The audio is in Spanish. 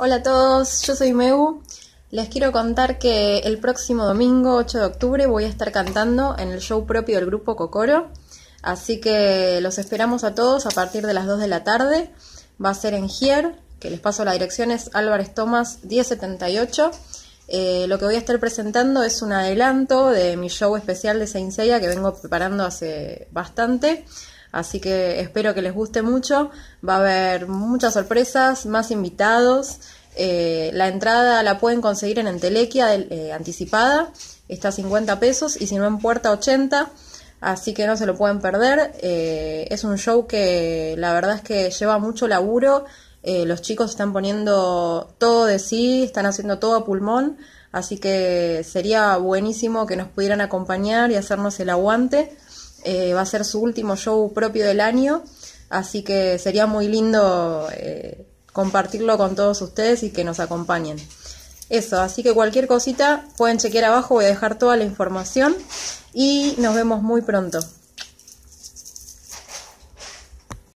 Hola a todos, yo soy Meu. Les quiero contar que el próximo domingo 8 de octubre voy a estar cantando en el show propio del grupo Cocoro. Así que los esperamos a todos a partir de las 2 de la tarde. Va a ser en Gier, que les paso la dirección es Álvarez Tomás 1078. Eh, lo que voy a estar presentando es un adelanto de mi show especial de Saint Seiya que vengo preparando hace bastante. Así que espero que les guste mucho. Va a haber muchas sorpresas, más invitados. Eh, la entrada la pueden conseguir en Entelequia eh, anticipada. Está a 50 pesos y si no en Puerta 80. Así que no se lo pueden perder. Eh, es un show que la verdad es que lleva mucho laburo. los chicos están poniendo todo de sí, están haciendo todo a pulmón. Así que sería buenísimo que nos pudieran acompañar y hacernos el aguante. Eh, va a ser su último show propio del año, así que sería muy lindo eh, compartirlo con todos ustedes y que nos acompañen. Eso, así que cualquier cosita pueden chequear abajo, voy a dejar toda la información y nos vemos muy pronto.